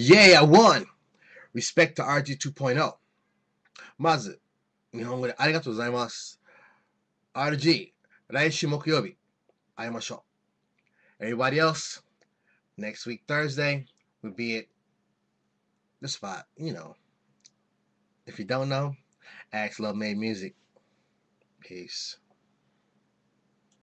Yay, I won! Respect to RG2.0 まず、日本語でありがとうございます。RG、来週木曜日、会いましょう。Everybody else, next week Thursday will be at the spot, you know. If you don't know, ask Love Made Music. Peace.